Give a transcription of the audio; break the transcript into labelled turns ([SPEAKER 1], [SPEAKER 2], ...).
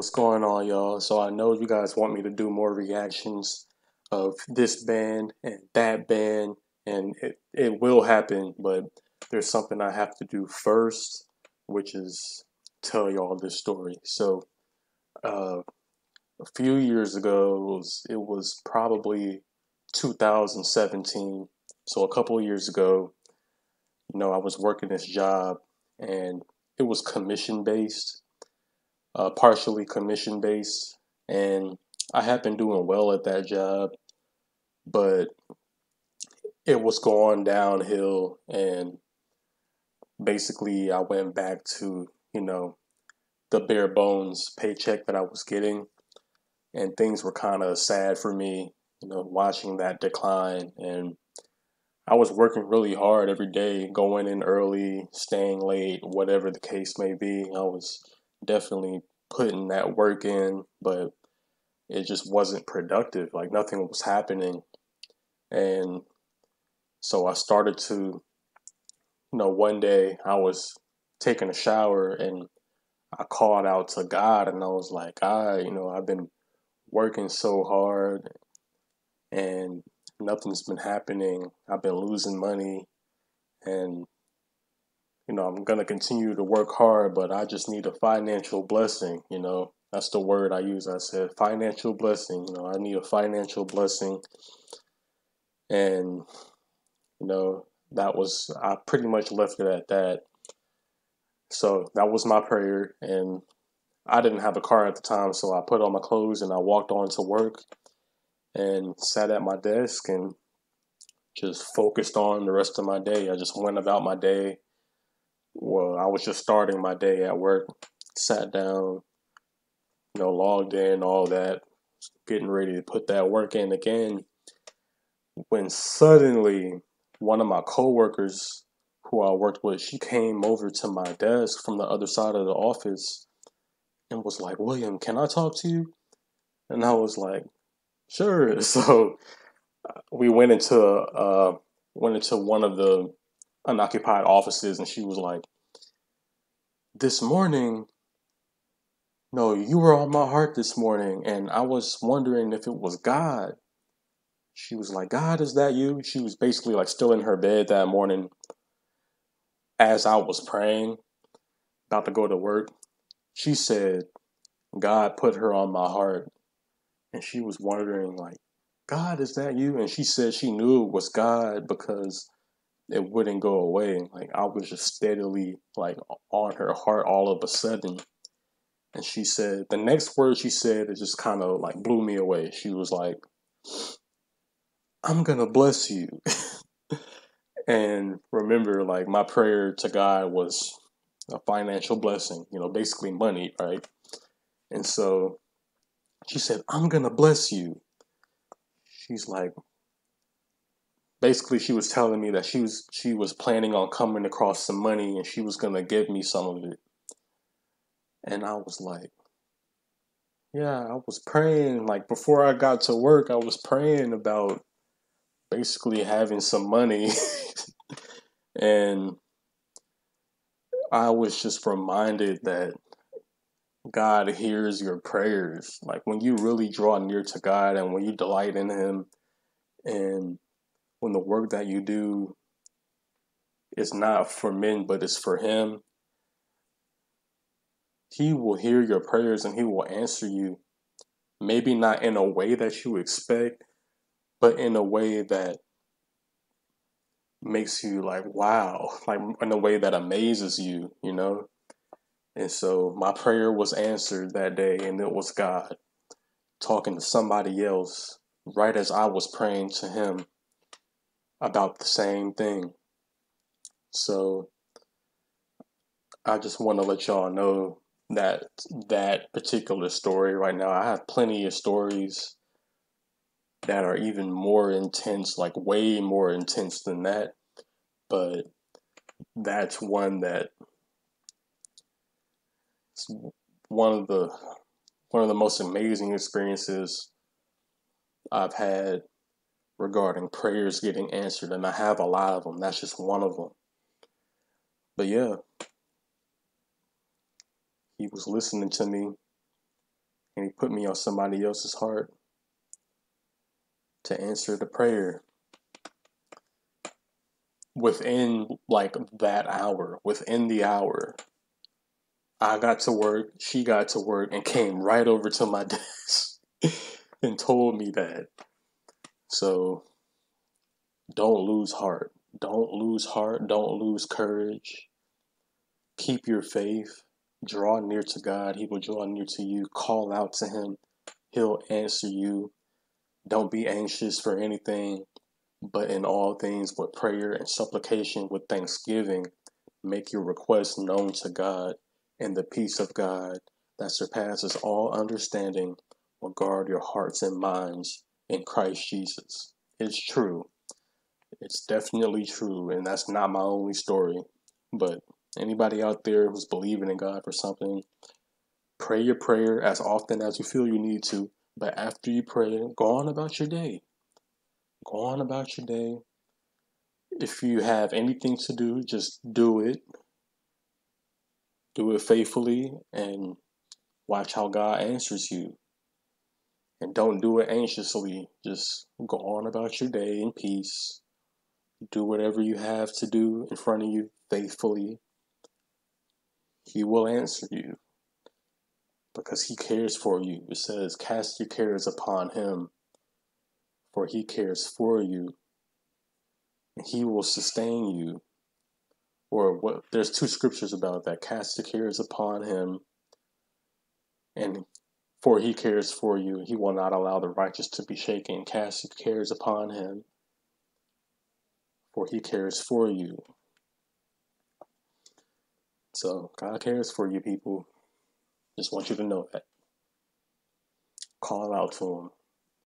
[SPEAKER 1] what's going on, y'all? So I know you guys want me to do more reactions of this band and that band, and it, it will happen, but there's something I have to do first, which is tell y'all this story. So, uh, a few years ago, it was, it was probably 2017. So, a couple years ago, you know, I was working this job and it was commission based, uh, partially commission based. And I had been doing well at that job, but it was going downhill. And basically, I went back to, you know, the bare bones paycheck that I was getting. And things were kind of sad for me, you know, watching that decline. And I was working really hard every day, going in early, staying late, whatever the case may be. I was definitely putting that work in, but it just wasn't productive. Like nothing was happening. And so I started to, you know, one day I was taking a shower and I called out to God and I was like, God, you know, I've been working so hard and nothing's been happening. I've been losing money and you know, I'm going to continue to work hard, but I just need a financial blessing, you know. That's the word I use. I said financial blessing, you know, I need a financial blessing. And you know, that was I pretty much left it at that. So that was my prayer and I didn't have a car at the time, so I put on my clothes and I walked on to work and sat at my desk and just focused on the rest of my day. I just went about my day. Well, I was just starting my day at work, sat down, you know, logged in, all that, getting ready to put that work in again. When suddenly one of my coworkers who I worked with, she came over to my desk from the other side of the office and was like, William, can I talk to you? And I was like, Sure. So uh, we went into uh went into one of the unoccupied offices, and she was like, "This morning, no, you were on my heart this morning, and I was wondering if it was God." She was like, "God, is that you?" She was basically like still in her bed that morning, as I was praying, about to go to work. She said, "God put her on my heart." and she was wondering like god is that you and she said she knew it was god because it wouldn't go away. Like i was just steadily like on her heart all of a sudden. And she said the next word she said it just kind of like blew me away. She was like i'm gonna bless you. And remember like my prayer to god was a financial blessing you know basically money right? And so she said, I'm to bless you. She's like, basically she was telling me that she was she was planning on coming across some money and she was going to give me some of it. And I was like, yeah, I was praying like before I got to work, I was praying about basically having some money. and I was just reminded that God hears your prayers. Like when you really draw near to God and when you delight in Him, and when the work that you do is not for men but it's for Him, He will hear your prayers and He will answer you. Maybe not in a way that you expect, but in a way that makes you like, wow, like in a way that amazes you, you know? And so my prayer was answered that day, and it was God talking to somebody else right as I was praying to Him about the same thing. So I just want to let y'all know that that particular story right now, I have plenty of stories that are even more intense, like way more intense than that. But that's one that it's one of the one of the most amazing experiences I've had regarding prayers getting answered, and I have a lot of them. That's just one of them. But yeah, he was listening to me, and He put me on somebody else's heart to answer the prayer within like that hour, within the hour. I got to work, she got to work, and came right over to my desk and told me that. So don't lose heart. Don't lose heart. Don't lose courage. Keep your faith. Draw near to God. He will draw near to you. Call out to Him. He'll answer you. Don't be anxious for anything, but in all things with prayer and supplication, with thanksgiving, make your requests known to God, and the peace of God that surpasses all understanding will guard your hearts and minds in Christ Jesus. It's true. It's definitely true, and that's not my only story. But anybody out there who's believing in God for something, pray your prayer as often as you feel you need to. But after you pray, go on about your day. Go on about your day. If you have anything to do, just do it. Do it faithfully and watch how God answers you. And don't do it anxiously. Just go on about your day in peace. Do whatever you have to do in front of you faithfully. He will answer you because he cares for you. It says, Cast your cares upon him, for he cares for you. And he will sustain you. Or what there's two scriptures about that. Cast your cares upon him, and for he cares for you. He will not allow the righteous to be shaken. Cast your cares upon him, for he cares for you. So God cares for you, people. Just want you to know that. Call out to him.